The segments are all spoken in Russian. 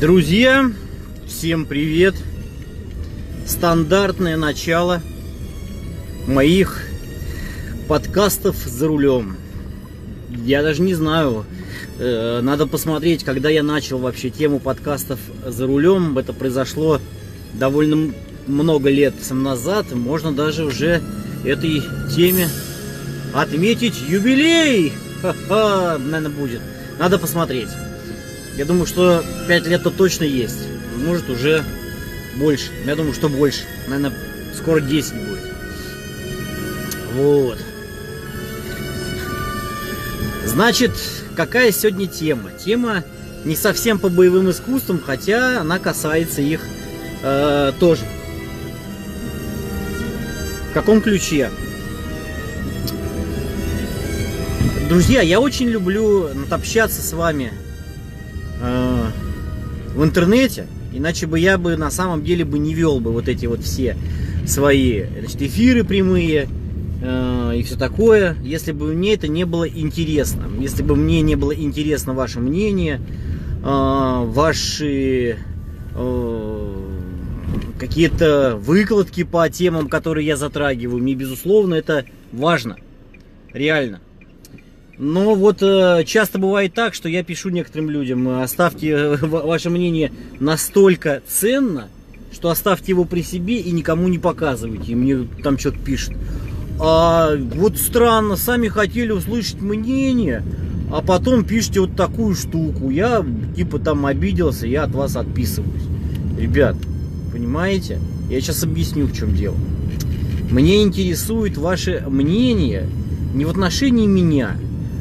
Друзья, всем привет! Стандартное начало моих подкастов за рулем. Я даже не знаю, э, надо посмотреть, когда я начал вообще тему подкастов за рулем. Это произошло довольно много лет назад. Можно даже уже этой теме отметить юбилей. Ха-ха, наверное, будет. Надо посмотреть. Я думаю, что 5 лет-то точно есть. Может, уже больше. Я думаю, что больше. Наверное, скоро 10 будет. Вот. Значит, какая сегодня тема? Тема не совсем по боевым искусствам, хотя она касается их э, тоже. В каком ключе? Друзья, я очень люблю общаться с вами э, в интернете, иначе бы я бы на самом деле бы не вел бы вот эти вот все свои значит, эфиры прямые э, и все такое, если бы мне это не было интересно, если бы мне не было интересно ваше мнение, э, ваши э, какие-то выкладки по темам, которые я затрагиваю, мне безусловно это важно, реально. Но вот э, часто бывает так, что я пишу некоторым людям, э, оставьте э, ваше мнение настолько ценно, что оставьте его при себе и никому не показывайте. И мне там что-то пишут. А вот странно, сами хотели услышать мнение, а потом пишите вот такую штуку. Я типа там обиделся, я от вас отписываюсь. Ребят, понимаете? Я сейчас объясню, в чем дело. Мне интересует ваше мнение не в отношении меня,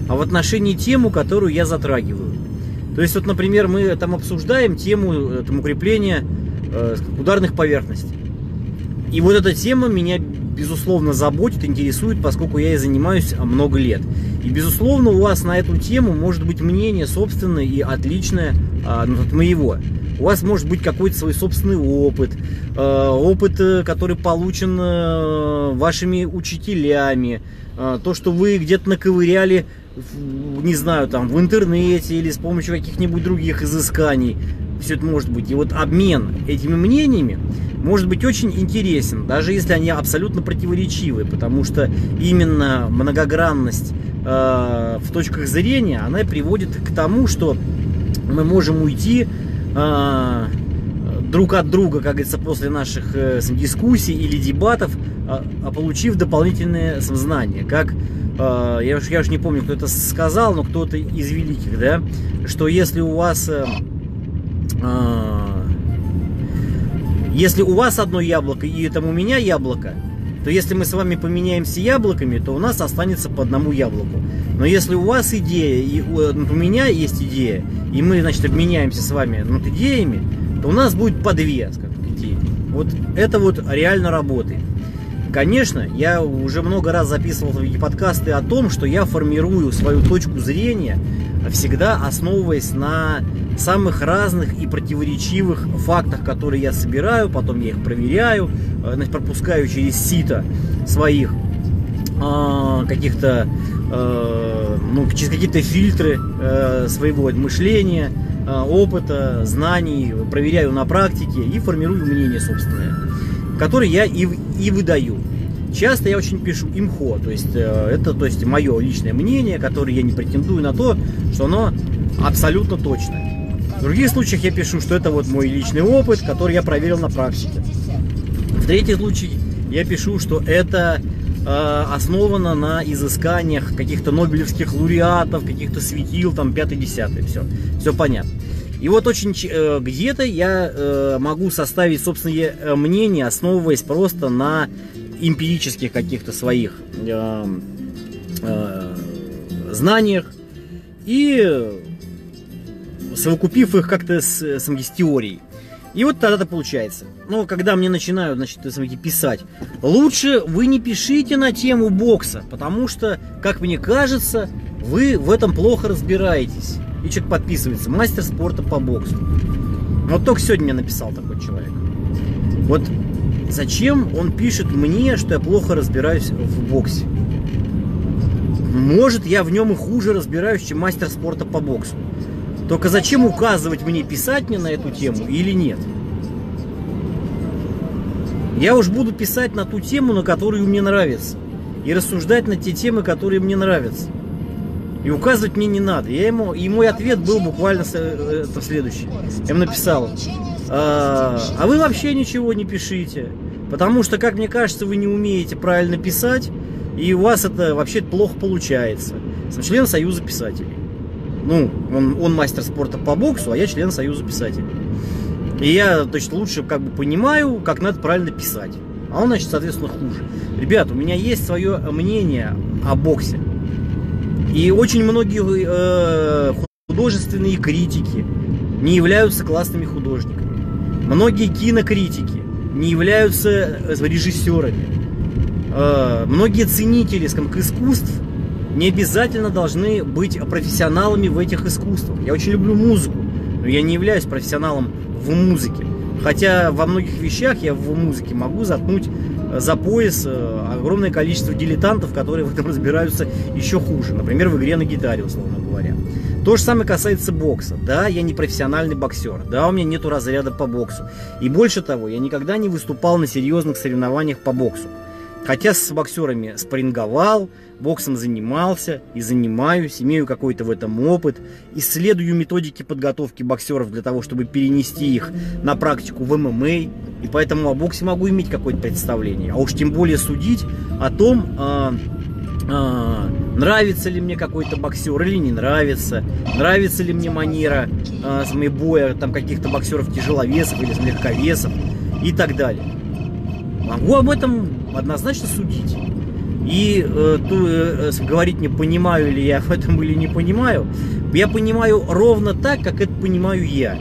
а в отношении тему, которую я затрагиваю. То есть, вот, например, мы там обсуждаем тему э, там, укрепления э, ударных поверхностей. И вот эта тема меня, безусловно, заботит, интересует, поскольку я ей занимаюсь много лет. И, безусловно, у вас на эту тему может быть мнение собственное и отличное а, от моего. У вас может быть какой-то свой собственный опыт, э, опыт, э, который получен э, вашими учителями, э, то, что вы где-то наковыряли не знаю, там в интернете или с помощью каких-нибудь других изысканий. Все это может быть. И вот обмен этими мнениями может быть очень интересен, даже если они абсолютно противоречивы, потому что именно многогранность э, в точках зрения, она приводит к тому, что мы можем уйти э, друг от друга, как говорится, после наших э, дискуссий или дебатов, э, получив дополнительные знания, как а, я уж, я уж не помню, кто это сказал, но кто-то из великих, да, что если у вас, э, а, если у вас одно яблоко и там у меня яблоко, то если мы с вами поменяемся яблоками, то у нас останется по одному яблоку. Но если у вас идея и у, у меня есть идея, и мы, значит, обменяемся с вами над идеями, то у нас будет по две, скажем, идеи. Вот это вот реально работает. Конечно, я уже много раз записывал такие подкасты о том, что я формирую свою точку зрения, всегда основываясь на самых разных и противоречивых фактах, которые я собираю, потом я их проверяю, э, пропускаю через сито своих э, каких-то э, ну, через какие-то фильтры э, своего мышления, опыта, знаний, проверяю на практике и формирую мнение собственное который я и, и выдаю. Часто я очень пишу имхо, то есть э, это то есть мое личное мнение, которое я не претендую на то, что оно абсолютно точное. В других случаях я пишу, что это вот мой личный опыт, который я проверил на практике. В третьем случае я пишу, что это э, основано на изысканиях каких-то нобелевских лауреатов, каких-то светил, там, пятый-десятый, все, все понятно. И вот очень э, где-то я э, могу составить собственное э, мнение, основываясь просто на эмпирических каких-то своих знаниях и совокупив их как-то с, с, теорией. И вот тогда это получается. Но когда мне начинают, значит, писать, лучше вы не пишите на тему бокса, потому что, как мне кажется, вы в этом плохо разбираетесь и человек подписывается, мастер спорта по боксу. Вот только сегодня мне написал такой человек. Вот зачем он пишет мне, что я плохо разбираюсь в боксе? Может, я в нем и хуже разбираюсь, чем мастер спорта по боксу. Только зачем указывать мне, писать мне на эту тему или нет? Я уж буду писать на ту тему, на которую мне нравится. И рассуждать на те темы, которые мне нравятся. И указывать мне не надо. Я ему, и мой ответ был буквально э, это следующий. Я ему написал, а, а вы вообще ничего не пишите. Потому что, как мне кажется, вы не умеете правильно писать, и у вас это вообще плохо получается. Сам член Союза писателей. Ну, он, он мастер спорта по боксу, а я член Союза писателей. И я, точно лучше как бы понимаю, как надо правильно писать. А он, значит, соответственно, хуже. Ребят, у меня есть свое мнение о боксе. И очень многие э, художественные критики не являются классными художниками. Многие кинокритики не являются э, режиссерами. Э, многие ценители, скажем, искусств не обязательно должны быть профессионалами в этих искусствах. Я очень люблю музыку, но я не являюсь профессионалом в музыке. Хотя во многих вещах я в музыке могу заткнуть за пояс э, огромное количество дилетантов, которые в этом разбираются еще хуже. Например, в игре на гитаре, условно говоря. То же самое касается бокса. Да, я не профессиональный боксер. Да, у меня нету разряда по боксу. И больше того, я никогда не выступал на серьезных соревнованиях по боксу. Хотя с боксерами спарринговал, боксом занимался и занимаюсь, имею какой-то в этом опыт, исследую методики подготовки боксеров для того, чтобы перенести их на практику в ММА, и поэтому о боксе могу иметь какое-то представление. А уж тем более судить о том, а, а, нравится ли мне какой-то боксер или не нравится, нравится ли мне манера а, боя там каких-то боксеров тяжеловесов или легковесов и так далее. Могу об этом однозначно судить. И э, ту, э, говорить не понимаю ли я в этом или не понимаю, я понимаю ровно так, как это понимаю я.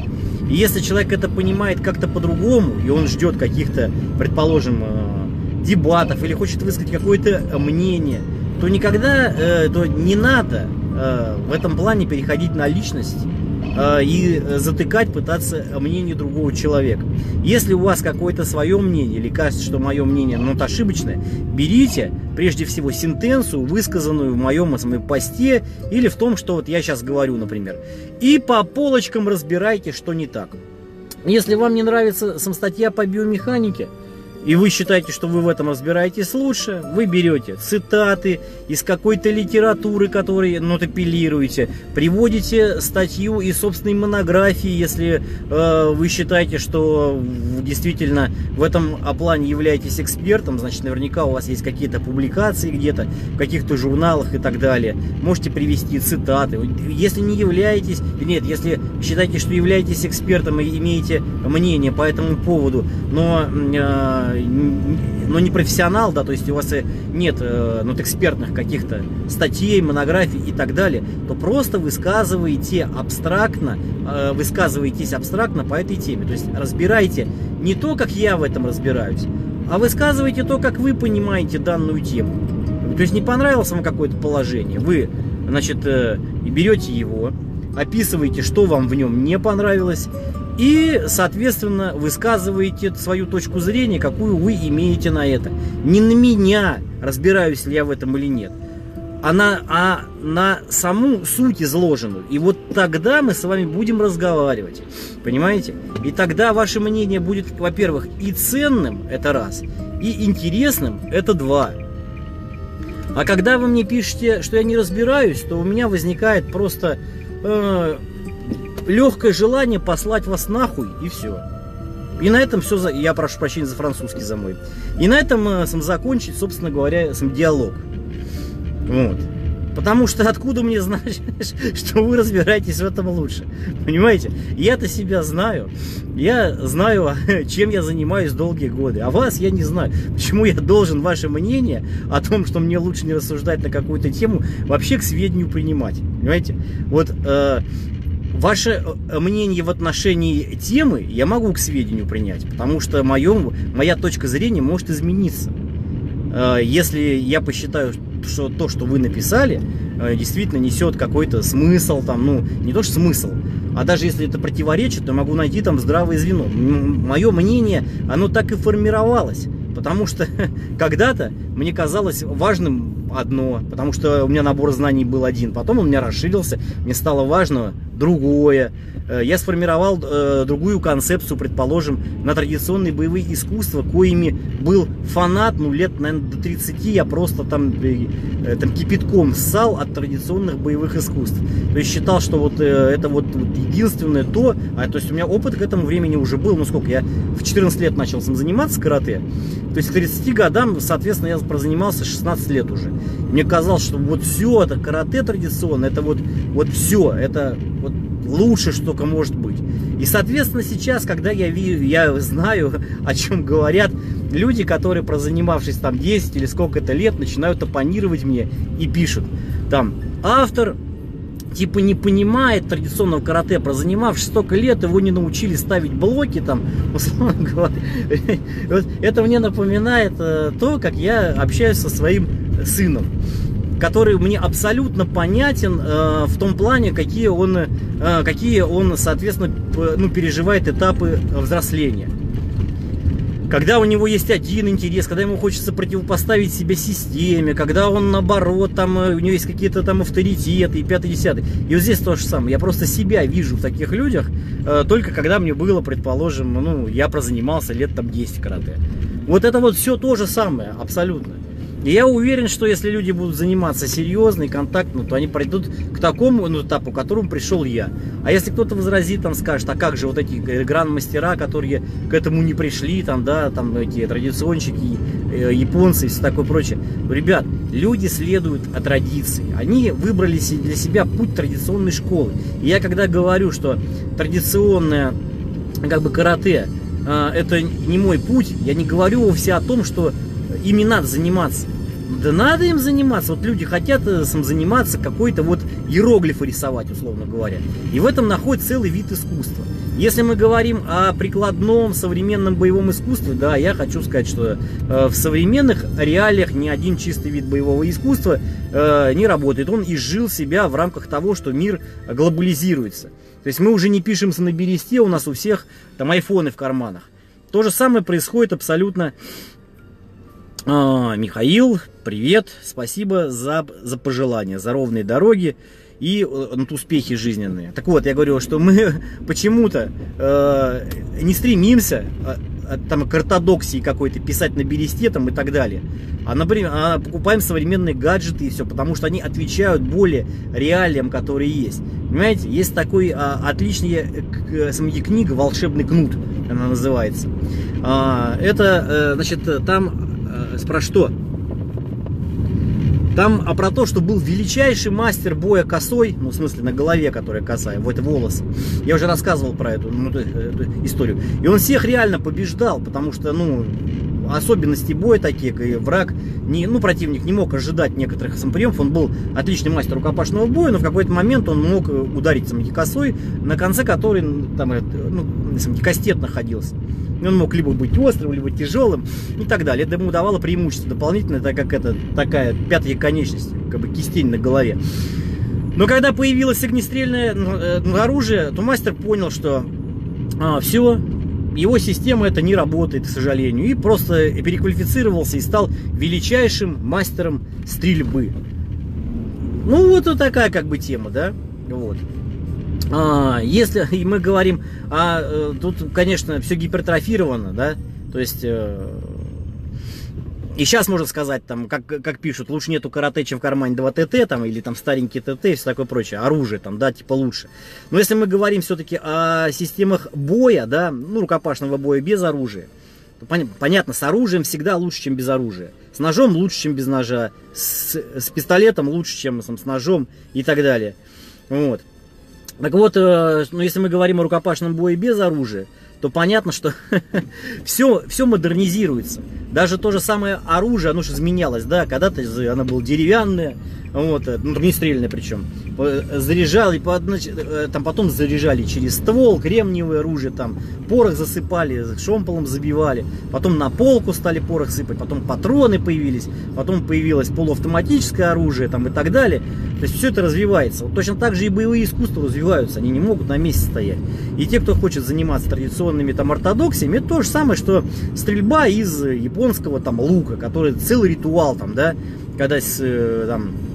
И если человек это понимает как-то по-другому, и он ждет каких-то, предположим, э, дебатов или хочет высказать какое-то мнение, то никогда, э, то не надо э, в этом плане переходить на личность Э, и затыкать, пытаться мнение другого человека. Если у вас какое-то свое мнение, или кажется, что мое мнение ну, ошибочное, берите прежде всего сентенцию, высказанную в моем посте, или в том, что вот я сейчас говорю, например, и по полочкам разбирайте, что не так. Если вам не нравится сам статья по биомеханике, и вы считаете, что вы в этом разбираетесь лучше, вы берете цитаты из какой-то литературы, которые нотапелируете, приводите статью из собственной монографии, если э, вы считаете, что действительно в этом плане являетесь экспертом, значит, наверняка у вас есть какие-то публикации где-то, в каких-то журналах и так далее. Можете привести цитаты. Если не являетесь, нет, если считаете, что являетесь экспертом и имеете мнение по этому поводу, но э, но не профессионал, да, то есть у вас нет э, ну, экспертных каких-то статей, монографий и так далее, то просто высказываете абстрактно, э, высказываетесь абстрактно по этой теме. То есть разбирайте не то, как я в этом разбираюсь, а высказывайте то, как вы понимаете данную тему. То есть не понравилось вам какое-то положение, вы, значит, э, берете его, описываете, что вам в нем не понравилось, и, соответственно, высказываете свою точку зрения, какую вы имеете на это. Не на меня, разбираюсь ли я в этом или нет, а на, а на саму суть изложенную. И вот тогда мы с вами будем разговаривать. Понимаете? И тогда ваше мнение будет, во-первых, и ценным, это раз, и интересным, это два. А когда вы мне пишете, что я не разбираюсь, то у меня возникает просто э, легкое желание послать вас нахуй и все. И на этом все, я прошу прощения за французский за мой. И на этом э, сам закончить, собственно говоря, сам диалог. Вот. Потому что откуда мне знать, что вы разбираетесь в этом лучше? Понимаете? Я-то себя знаю. Я знаю, чем я занимаюсь долгие годы. А вас я не знаю. Почему я должен ваше мнение о том, что мне лучше не рассуждать на какую-то тему, вообще к сведению принимать? Понимаете? Вот э, Ваше э, мнение в отношении темы я могу к сведению принять, потому что мое, моя точка зрения может измениться. Э, если я посчитаю, что то, что вы написали, э, действительно несет какой-то смысл, там, ну, не то что смысл, а даже если это противоречит, то могу найти там здравое звено. Мое мнение, оно так и формировалось. Потому что когда-то мне казалось важным одно, потому что у меня набор знаний был один. Потом он у меня расширился, мне стало важно другое. Э, я сформировал э, другую концепцию, предположим, на традиционные боевые искусства, коими был фанат, ну, лет, наверное, до 30 я просто там, э, там кипятком ссал от традиционных боевых искусств. То есть считал, что вот э, это вот, вот единственное то, а то есть у меня опыт к этому времени уже был, ну сколько, я в 14 лет начал заниматься карате, то есть к 30 годам, соответственно, я прозанимался 16 лет уже. Мне казалось, что вот все это карате традиционное, это вот, вот все, это что только может быть. И, соответственно, сейчас, когда я, вижу, я знаю, о чем говорят люди, которые, прозанимавшись там 10 или сколько-то лет, начинают оппонировать мне и пишут, там, автор типа не понимает традиционного карате, прозанимавшись столько лет, его не научили ставить блоки там, условно говоря. Это мне напоминает э, то, как я общаюсь со своим сыном который мне абсолютно понятен э, в том плане, какие он, э, какие он, соответственно, ну, переживает этапы взросления. Когда у него есть один интерес, когда ему хочется противопоставить себя системе, когда он наоборот, там, э, у него есть какие-то там авторитеты и пятый, десятый. И вот здесь то же самое. Я просто себя вижу в таких людях, только когда мне было, предположим, ну, я прозанимался лет там 10 карате. Вот это вот все то же самое, абсолютно. Я уверен, что если люди будут заниматься серьезно и контактно, то они пройдут к такому ну, этапу, к которому пришел я. А если кто-то возразит, там скажет, а как же вот эти гранд-мастера, которые к этому не пришли, там, да, там эти традиционщики, э, японцы и все такое прочее. Ребят, люди следуют от традиции. Они выбрали для себя путь традиционной школы. И я когда говорю, что традиционная как бы карате э, это не мой путь, я не говорю вовсе о том, что ими надо заниматься. Да надо им заниматься. Вот люди хотят э, сам заниматься какой-то вот иероглифы рисовать, условно говоря. И в этом находится целый вид искусства. Если мы говорим о прикладном современном боевом искусстве, да, я хочу сказать, что э, в современных реалиях ни один чистый вид боевого искусства э, не работает. Он изжил себя в рамках того, что мир глобализируется. То есть мы уже не пишемся на бересте, у нас у всех там айфоны в карманах. То же самое происходит абсолютно а, Михаил, привет, спасибо за, за пожелания, за ровные дороги и ну, успехи жизненные. Так вот, я говорю, что мы почему-то э, не стремимся э, там к ортодоксии какой-то писать на бересте там и так далее, а, например, а покупаем современные гаджеты и все, потому что они отвечают более реалиям, которые есть. Понимаете, есть такой а, отличная книга «Волшебный кнут», она называется. А, это, э, значит, там э, про что? Там а про то, что был величайший мастер боя косой, ну, в смысле, на голове, которая косая, вот волос. Я уже рассказывал про эту, ну, эту, историю. И он всех реально побеждал, потому что, ну, особенности боя такие, и враг, не, ну, противник не мог ожидать некоторых самоприемов, он был отличный мастер рукопашного боя, но в какой-то момент он мог ударить самки косой, на конце которой, там, ну, кастет находился. Он мог либо быть острым, либо тяжелым и так далее. Это ему давало преимущество дополнительное, так как это такая пятая конечность, как бы кистень на голове. Но когда появилось огнестрельное ну, э, оружие, то мастер понял, что а, все, его система это не работает, к сожалению, и просто переквалифицировался и стал величайшим мастером стрельбы. Ну, вот, вот такая как бы тема, да? Вот. А, если мы говорим, а э, тут, конечно, все гипертрофировано, да, то есть э, и сейчас можно сказать, там, как, как пишут, лучше нету карате, чем в кармане 2 ТТ, там, или там старенький ТТ и все такое прочее, оружие, там, да, типа лучше. Но если мы говорим все-таки о системах боя, да, ну, рукопашного боя без оружия, то пон понятно, с оружием всегда лучше, чем без оружия. С ножом лучше, чем без ножа, с, с пистолетом лучше, чем там, с ножом и так далее. Вот. Так вот, э, ну, если мы говорим о рукопашном бое без оружия, то понятно, что все, все модернизируется. Даже то же самое оружие, оно же изменялось, да, когда-то оно было деревянное, вот, э, ну, огнестрельное причем, заряжали, э, там потом заряжали через ствол, кремниевое оружие, там, порох засыпали, шомполом забивали, потом на полку стали порох сыпать, потом патроны появились, потом появилось полуавтоматическое оружие, там, и так далее. То есть все это развивается. Вот точно так же и боевые искусства развиваются, они не могут на месте стоять. И те, кто хочет заниматься традиционными там ортодоксиями, это то же самое, что стрельба из японского там лука, который целый ритуал там, да, когда с, э, там, э,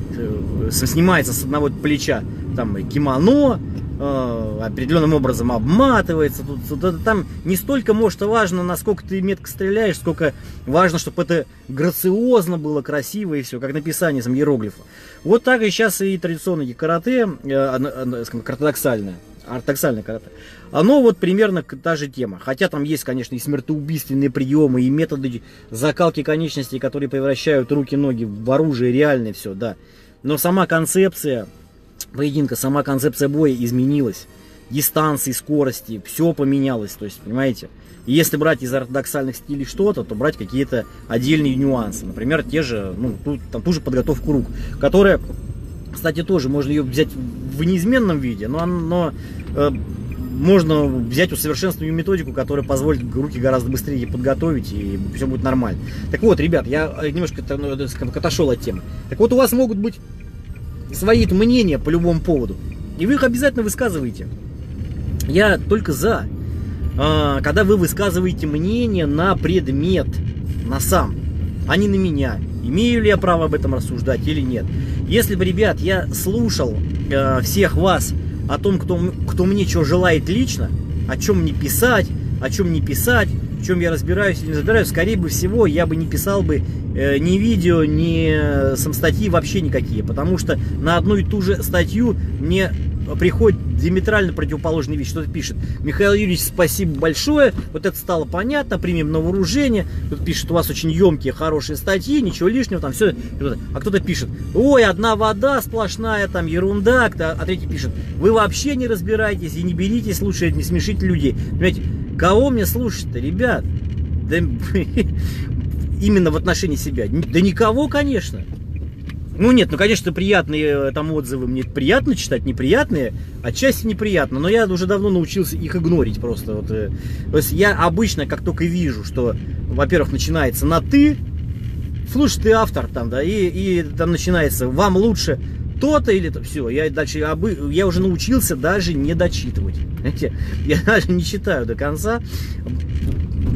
снимается с одного плеча там кимоно, э, определенным образом обматывается. Тут, тут, это, там не столько, может, важно, насколько ты метко стреляешь, сколько важно, чтобы это грациозно было, красиво и все, как написание сам иероглифа. Вот так и сейчас и традиционное карате, э, ортодоксальное, ортодоксальное карате. Оно вот примерно та же тема. Хотя там есть, конечно, и смертоубийственные приемы, и методы закалки конечностей, которые превращают руки-ноги в оружие, реальное все, да. Но сама концепция поединка, сама концепция боя изменилась. Дистанции, скорости, все поменялось. То есть, понимаете, если брать из ортодоксальных стилей что-то, то брать какие-то отдельные нюансы. Например, те же, ну, ту, там, ту же подготовку рук, которая, кстати, тоже можно ее взять в неизменном виде, но, но э, можно взять усовершенствованную методику, которая позволит руки гораздо быстрее подготовить, и все будет нормально. Так вот, ребят, я немножко ну, отошел от темы. Так вот, у вас могут быть свои мнения по любому поводу. И вы их обязательно высказываете. Я только за. А, когда вы высказываете мнение на предмет, на сам, а не на меня. Имею ли я право об этом рассуждать или нет. Если бы, ребят, я слушал э, всех вас о том, кто, кто мне что желает лично, о чем мне писать, о чем не писать, в чем я разбираюсь или не разбираюсь, скорее бы всего, я бы не писал бы э, ни видео, ни э, сам статьи вообще никакие. Потому что на одну и ту же статью мне приходит диаметрально противоположные вещи. Что-то пишет, Михаил Юрьевич, спасибо большое, вот это стало понятно, примем на вооружение. Тут пишет, у вас очень емкие, хорошие статьи, ничего лишнего, там все. А кто-то пишет, ой, одна вода сплошная, там ерунда. А третий пишет, вы вообще не разбираетесь и не беритесь, лучше не смешите людей. Понимаете, Кого мне слушать-то, ребят? Да, именно в отношении себя. Да никого, конечно. Ну нет, ну конечно приятные э, там отзывы мне приятно читать, неприятные, отчасти неприятно, но я уже давно научился их игнорить просто. Вот, э. то есть я обычно, как только вижу, что, во-первых, начинается на ты, слушай, ты автор там, да, и, и там начинается вам лучше то-то или то, все, я дальше, я уже научился даже не дочитывать. Я даже не читаю до конца.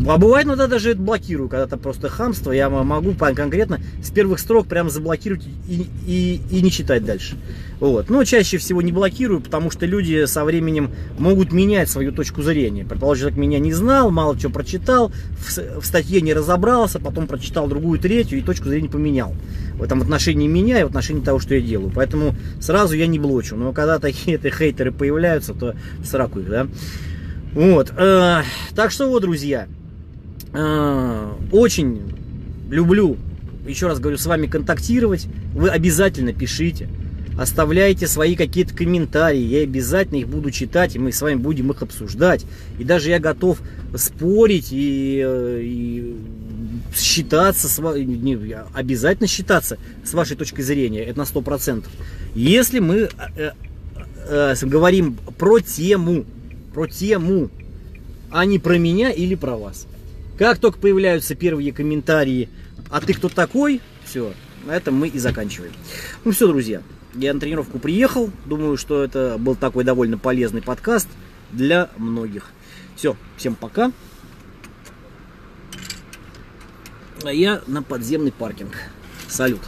А бывает иногда даже это блокирую, когда то просто хамство, я могу конкретно с первых строк прям заблокировать и, и, и не читать дальше. Вот. Но чаще всего не блокирую, потому что люди со временем могут менять свою точку зрения. Предположим, человек меня не знал, мало чего прочитал, в, в статье не разобрался, потом прочитал другую, третью и точку зрения поменял. В этом отношении меня и в отношении того, что я делаю. Поэтому сразу я не блочу. Но когда такие-то хейтеры появляются, то сраку их, да. Вот. Э, так что вот, друзья, очень люблю, еще раз говорю, с вами контактировать. Вы обязательно пишите, оставляйте свои какие-то комментарии. Я обязательно их буду читать, и мы с вами будем их обсуждать. И даже я готов спорить и, и считаться, с, не, обязательно считаться с вашей точки зрения, это на 100%. Если мы э, э, э, говорим про тему, про тему, а не про меня или про вас. Как только появляются первые комментарии, а ты кто такой, все, на этом мы и заканчиваем. Ну все, друзья, я на тренировку приехал. Думаю, что это был такой довольно полезный подкаст для многих. Все, всем пока. А я на подземный паркинг. Салют.